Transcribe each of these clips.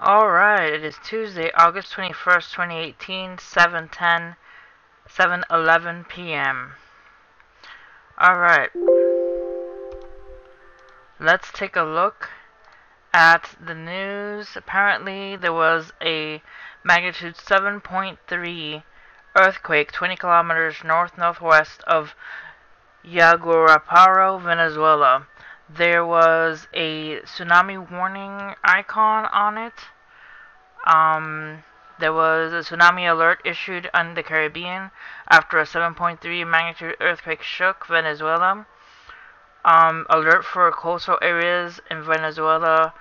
Alright, it is Tuesday, August 21st, 2018, 7.10, 7.11 p.m. Alright. Let's take a look at the news. Apparently, there was a magnitude 7.3 earthquake 20 kilometers north-northwest of Yaguaraparo, Venezuela there was a tsunami warning icon on it. Um, there was a tsunami alert issued on the Caribbean after a 7.3 magnitude earthquake shook Venezuela. Um, alert for coastal areas in Venezuela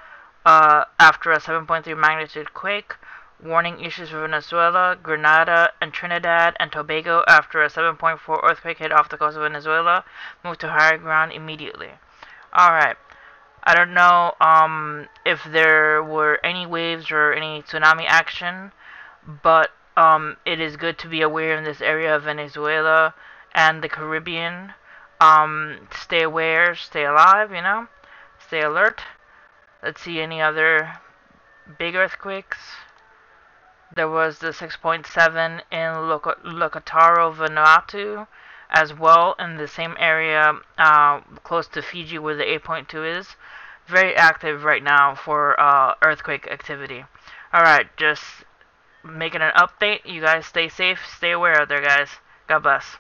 uh, after a 7.3 magnitude quake. Warning issues for Venezuela, Grenada, and Trinidad and Tobago after a 7.4 earthquake hit off the coast of Venezuela. Move to higher ground immediately. Alright. I don't know um, if there were any waves or any tsunami action, but um, it is good to be aware in this area of Venezuela and the Caribbean. Um, stay aware, stay alive, you know, stay alert. Let's see any other big earthquakes. There was the 6.7 in Lakatoro, Vanuatu as well in the same area uh, close to Fiji where the 8.2 is. Very active right now for uh, earthquake activity. Alright, just making an update. You guys stay safe, stay aware out there, guys. God bless.